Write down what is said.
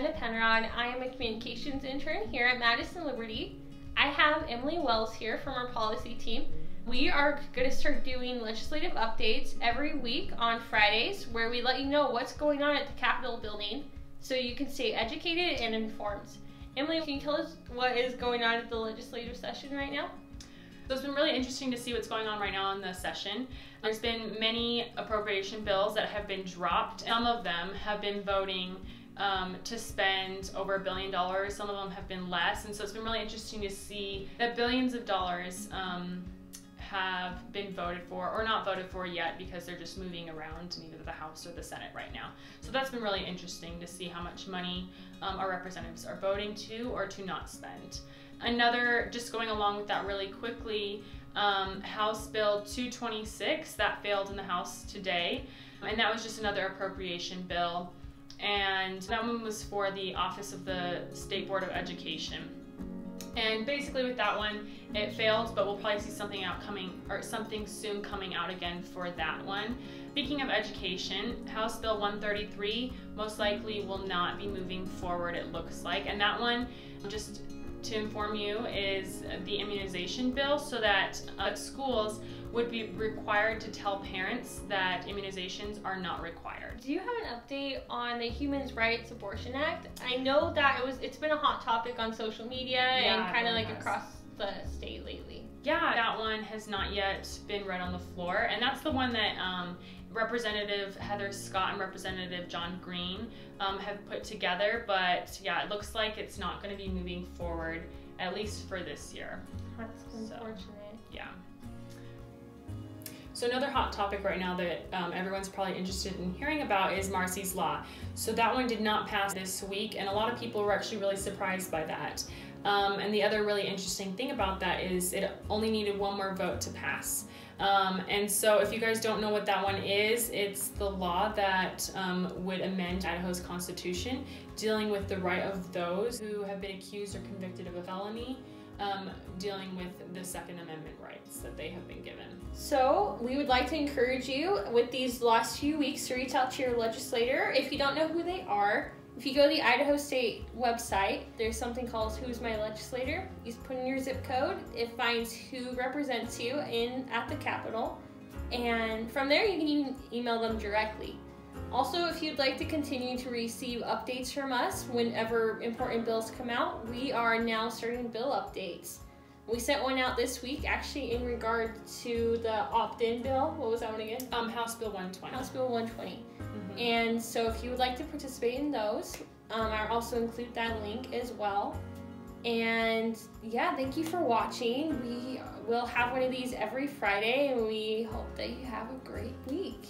Amanda Penrod. I am a communications intern here at Madison Liberty. I have Emily Wells here from our policy team. We are going to start doing legislative updates every week on Fridays where we let you know what's going on at the Capitol building so you can stay educated and informed. Emily, can you tell us what is going on at the legislative session right now? So it's been really interesting to see what's going on right now in the session. There's been many appropriation bills that have been dropped. Some of them have been voting um, to spend over a billion dollars. Some of them have been less. And so it's been really interesting to see that billions of dollars um, have been voted for or not voted for yet because they're just moving around in either the House or the Senate right now. So that's been really interesting to see how much money um, our representatives are voting to or to not spend. Another, just going along with that really quickly, um, House Bill 226 that failed in the House today, and that was just another appropriation bill. And that one was for the Office of the State Board of Education. And basically, with that one, it failed, but we'll probably see something out coming or something soon coming out again for that one. Speaking of education, House Bill 133 most likely will not be moving forward, it looks like. And that one, just to inform you is the immunization bill so that uh, schools would be required to tell parents that immunizations are not required. Do you have an update on the Human Rights Abortion Act? I know that it was it's been a hot topic on social media Yeah, and kind of like has. across the state lately. Yeah, that one has not yet been read on the floor, and that's the one that um, Representative Heather Scott and Representative John Green um, have put together. But yeah, it looks like it's not going to be moving forward, at least for this year. That's So. unfortunate. Yeah. So another hot topic right now that um, everyone's probably interested in hearing about is Marsy's Law. So that one did not pass this week, and a lot of people were actually really surprised by that. Um, and the other really interesting thing about that is it only needed one more vote to pass. Um, and so, if you guys don't know what that one is, it's the law that um, would amend Idaho's constitution dealing with the right of those who have been accused or convicted of a felony um, dealing with the Second Amendment rights that they have been given. So, we would like to encourage you with these last few weeks to reach out to your legislator. If you don't know who they are, if you go to the Idaho State website, there's something called Who's My Legislator. You put in your zip code, it finds who represents you in at the Capitol, and from there you can even email them directly. Also, if you'd like to continue to receive updates from us whenever important bills come out, we are now starting bill updates. We sent one out this week actually in regard to the opt in bill. What was that one again? Um, House Bill 120. House Bill 120. Mhm. And so if you would like to participate in those, um, I'll also include that link as well. And yeah, thank you for watching. We will have one of these every Friday, and we hope that you have a great week.